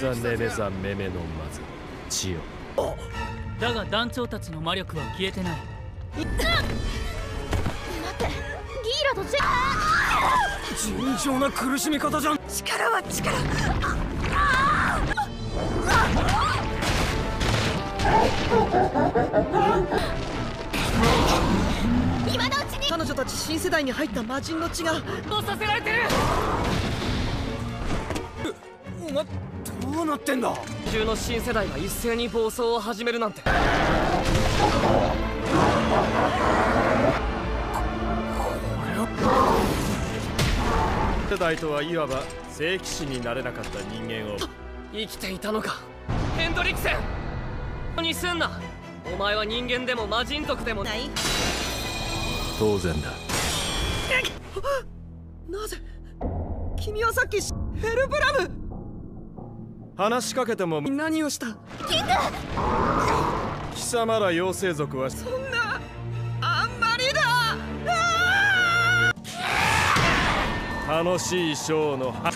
ザ・ネメザ・メメノマズ千代。だが団長たちの魔力は消えてない。待ってギーラとジェ尋常な苦しみ方じゃん。力は力。今のうちに。彼女たち新世代に入った魔人の血が。もうさせられてるお前どうなってんだ？中の新世代が一斉に暴走を始めるなんて。世代とはいわば聖騎士になれなかった人間を。生きていたのか。ヘンドリクセン！にすんなお前は人間でも魔人族でも。ない。当然だ。なぜ？君はさっきヘルブラム話しかけても何をした？貴様ら妖精族はそんなあんまりだ！楽しいショーのは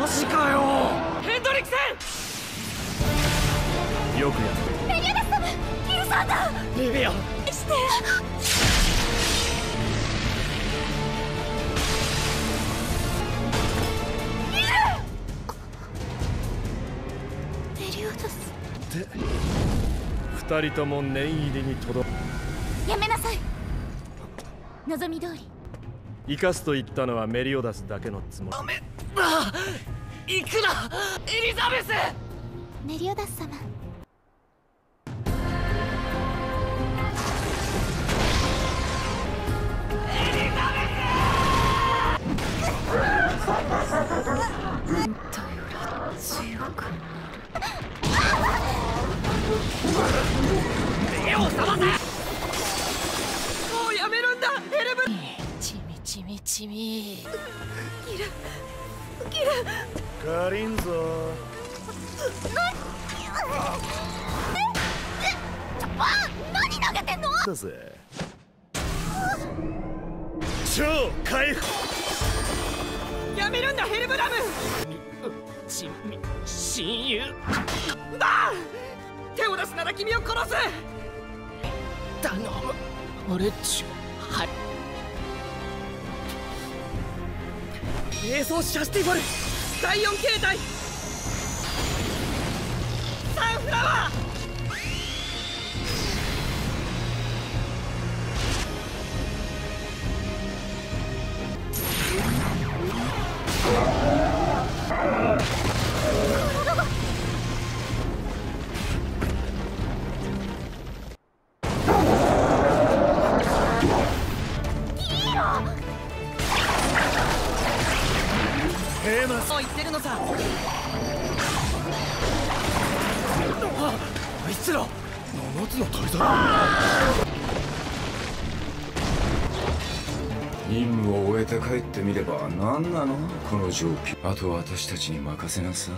マジかよ！ヘンドリクセよくやっメリアダス様ギルサンだ！ンリビア。してスた二人とも念入りに届やめなさい。望み通り。生かすと言ったのはメリオダスだけのつもり。あ行くなエリザベス。メリオダス様もうやめるんだヘルブちみちみちみかりんぞ何投げてんのだぜ超回復やめるんだヘルブラム。ちみ親友。だなら君を殺す。頼む。俺っちはい。瞑想シャスティボル第4形態ヘマそう言ってるのさ。あいつら七つの大罪任務を終えて帰ってみれば何なの？この状況。あとは私たちに任せなさい